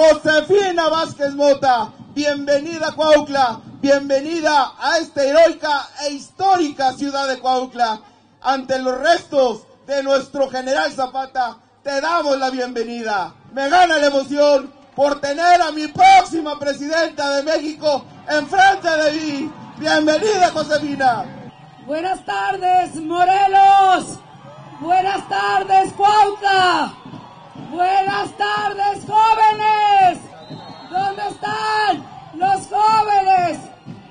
Josefina Vázquez Mota. Bienvenida Cuautla, bienvenida a esta heroica e histórica ciudad de Cuautla. Ante los restos de nuestro general Zapata, te damos la bienvenida. Me gana la emoción por tener a mi próxima presidenta de México enfrente de mí. Bienvenida, Josefina. Buenas tardes, Morelos. Buenas tardes, Cuautla. Buenas tardes, jóvenes. ¿Dónde están los jóvenes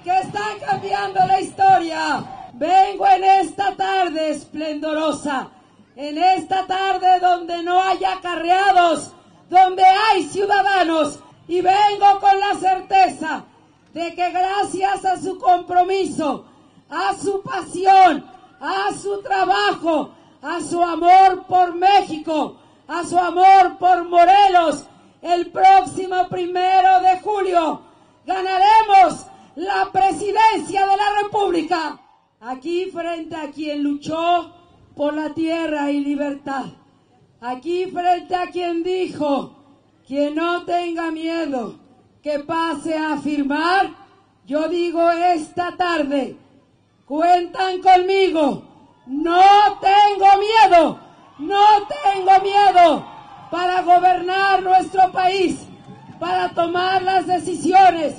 que están cambiando la historia? Vengo en esta tarde esplendorosa, en esta tarde donde no hay acarreados, donde hay ciudadanos, y vengo con la certeza de que gracias a su compromiso, a su pasión, a su trabajo, a su amor por México, a su amor por Morelos, el próximo primero de julio ganaremos la presidencia de la República. Aquí frente a quien luchó por la tierra y libertad. Aquí frente a quien dijo que no tenga miedo, que pase a firmar. Yo digo esta tarde, cuentan conmigo, no tengo miedo, no tengo miedo para gobernar nuestro país, para tomar las decisiones,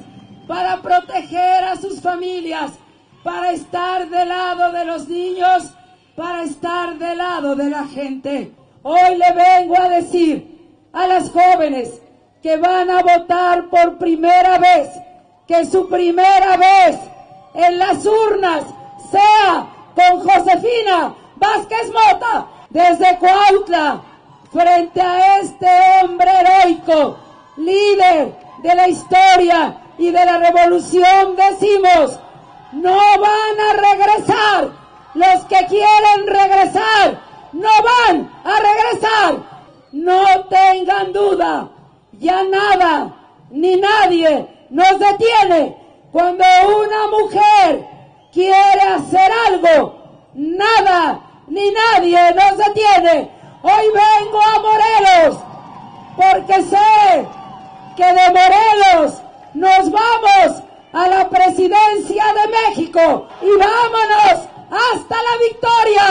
para proteger a sus familias, para estar del lado de los niños, para estar del lado de la gente. Hoy le vengo a decir a las jóvenes que van a votar por primera vez, que su primera vez en las urnas sea con Josefina Vázquez Mota desde Cuautla, frente a este hombre heroico, líder de la historia y de la revolución, decimos, no van a regresar los que quieren regresar, no van a regresar. No tengan duda, ya nada ni nadie nos detiene. Cuando una mujer quiere hacer algo, nada ni nadie nos detiene. Hoy vengo a Morelos porque sé que de Morelos nos vamos a la presidencia de México y vámonos hasta la victoria.